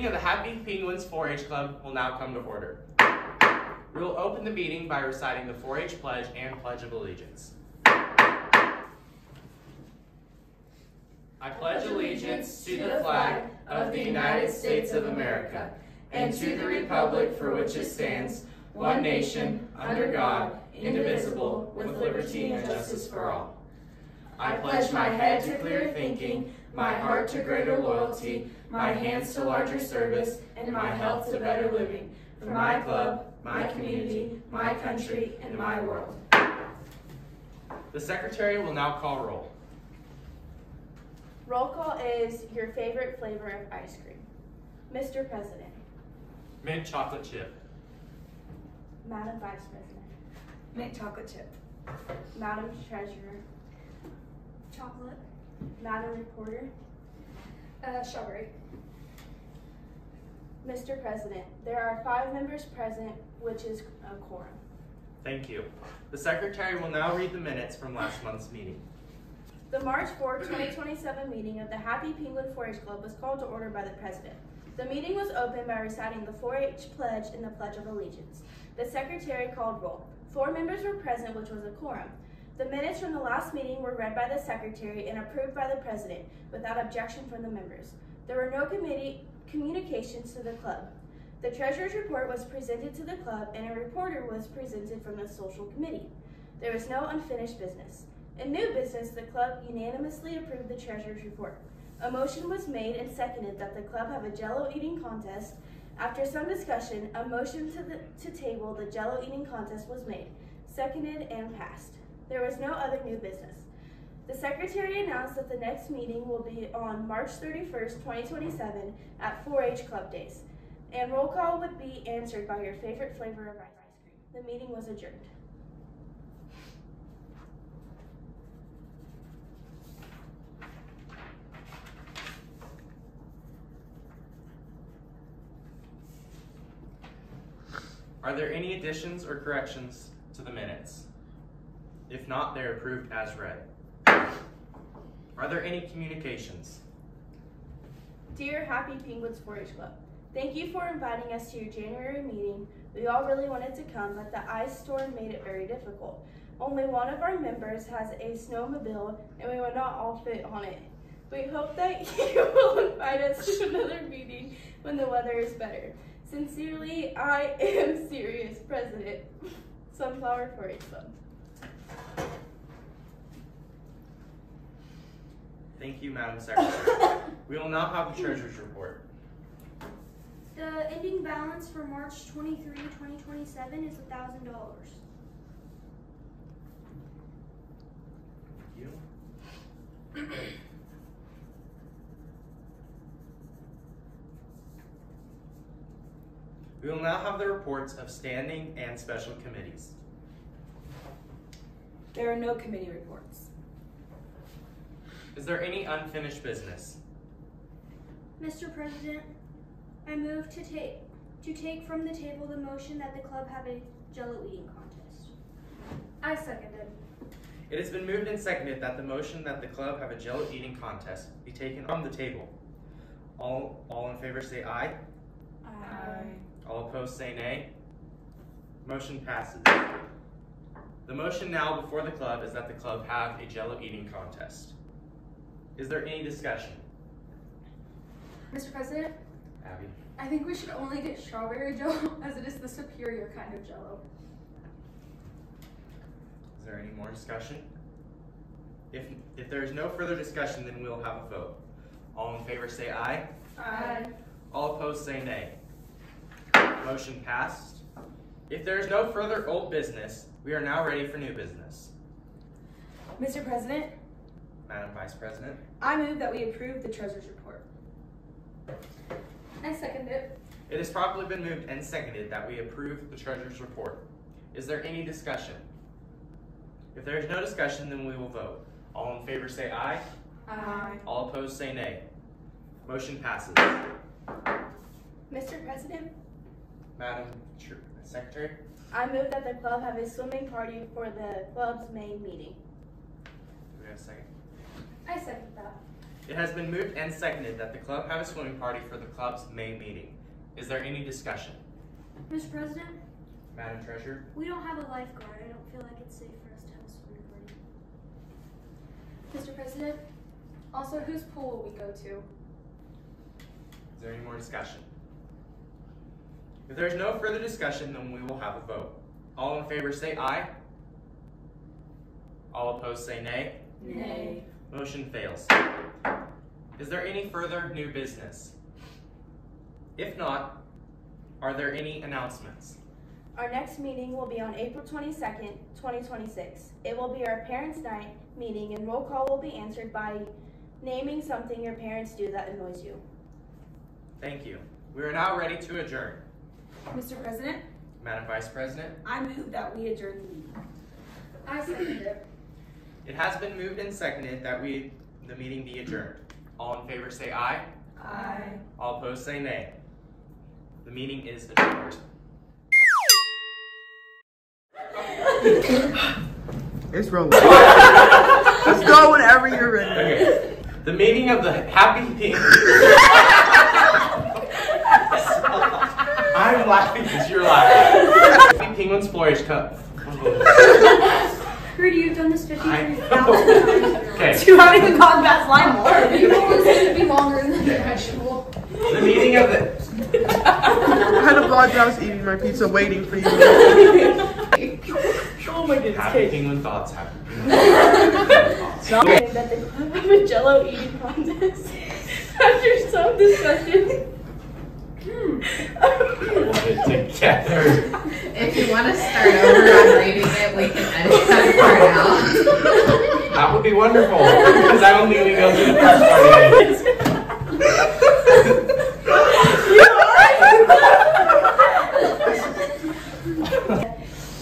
meeting of the Happy Penguins 4-H Club will now come to order. We will open the meeting by reciting the 4-H pledge and pledge of allegiance. I pledge allegiance to the flag of the United States of America and to the republic for which it stands, one nation, under God, indivisible, with liberty and justice for all. I pledge my head to clear thinking, my heart to greater loyalty, my hands to larger service, and my health to better living, for my club, my community, my country, and my world. The secretary will now call roll. Roll call is your favorite flavor of ice cream. Mr. President, Mint chocolate chip. Madam Vice President, Mint chocolate chip. Madam Treasurer, Chocolate. Madam Reporter, Uh, strawberry. Mr. President, there are five members present, which is a quorum. Thank you. The secretary will now read the minutes from last month's meeting. The March 4, 2027 meeting of the Happy Penguin 4-H Club was called to order by the President. The meeting was opened by reciting the 4-H pledge and the Pledge of Allegiance. The Secretary called roll. Four members were present, which was a quorum. The minutes from the last meeting were read by the Secretary and approved by the President without objection from the members. There were no committee communications to the club. The Treasurer's report was presented to the club and a reporter was presented from the Social Committee. There was no unfinished business. In new business, the club unanimously approved the treasurer's report. A motion was made and seconded that the club have a jello eating contest. After some discussion, a motion to, the, to table the jello eating contest was made, seconded, and passed. There was no other new business. The secretary announced that the next meeting will be on March 31st, 2027 at 4-H Club Days. And roll call would be answered by your favorite flavor of ice cream. The meeting was adjourned. Are there any additions or corrections to the minutes? If not, they're approved as read. Are there any communications? Dear Happy Penguins 4-H Club, thank you for inviting us to your January meeting. We all really wanted to come, but the ice storm made it very difficult. Only one of our members has a snowmobile, and we would not all fit on it. We hope that you will invite us to another meeting when the weather is better. Sincerely, I am serious, President. Sunflower 4-H Club. Thank you, Madam Secretary. We will now have the treasurer's report. The ending balance for March 23, 2027 is $1,000. Thank you. We will now have the reports of standing and special committees. There are no committee reports. Is there any unfinished business? Mr. President, I move to take to take from the table the motion that the club have a jello eating contest. I seconded. It has been moved and seconded that the motion that the club have a jello eating contest be taken from the table. All, all in favor say aye. Aye. All opposed say nay. Motion passes. The motion now before the club is that the club have a jello eating contest. Is there any discussion? Mr. President, Abby? I think we should only get strawberry jello as it is the superior kind of jello. Is there any more discussion? If, if there is no further discussion, then we'll have a vote. All in favor say aye. Aye. All opposed say nay. Motion passed. If there is no further old business, we are now ready for new business. Mr. President, Madam Vice President? I move that we approve the treasurer's report. I second it. It has properly been moved and seconded that we approve the treasurer's report. Is there any discussion? If there is no discussion, then we will vote. All in favor say aye. Aye. All opposed say nay. Motion passes. Mr. President, Madam Tr- Secretary? I move that the club have a swimming party for the club's main meeting. Do we have a second? I second that. It has been moved and seconded that the club have a swimming party for the club's May meeting. Is there any discussion? Mr. President, Madam Treasurer? we don't have a lifeguard. I don't feel like it's safe for us to have a swimming party. Mr. President, also whose pool will we go to? Is there any more discussion? If there is no further discussion, then we will have a vote. All in favor say aye. All opposed say nay. Nay. Motion fails. Is there any further new business? If not, are there any announcements? Our next meeting will be on April 22nd, 2026. It will be our Parents' Night meeting, and roll call will be answered by naming something your parents do that annoys you. Thank you. We are now ready to adjourn. Mr. President, Madam Vice President, I move that we adjourn the meeting. I second it. It has been moved and seconded that we, the meeting be adjourned. All in favor say aye. Aye. All opposed say nay. The meeting is adjourned. It's rolling. Let's go whenever you're ready. Okay. The meeting of the Happy Pink. I'm laughing because you're laughing. Happy Penguins Flourish Cup. Rudy, you've done this I 53,000 times. Okay. You haven't even gotten past line You more. always going to be longer than the actual. The meeting of it. I had a vlog I was eating my pizza waiting for you. Oh my goodness. Happy Penguin Thoughts. Happy Penguin Thoughts. Okay. That the club have a jello eating contest. After some discussion. Hold it together. If you want to start over on reading it, we can edit that part out. That would be wonderful because I only go through the first part. anyways.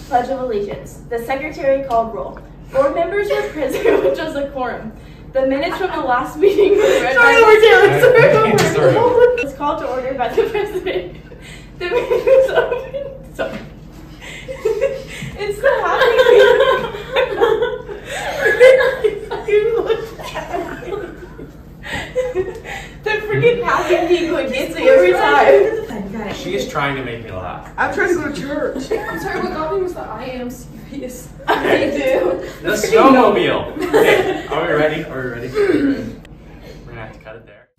Pledge of Allegiance. The secretary called roll. Four members were present, which was a quorum. The minutes from the last meeting were read by the Sorry. Mom. It was called to order by the president. The meeting was open. Sorry. It's the happy You look at me. The freaking happy penguin gets me every time. She is trying to make me laugh. I'm trying to go to church. I'm sorry, what got me was the I am serious. I do. The snowmobile. Okay, are we ready? Are we ready? We're gonna have to cut it there.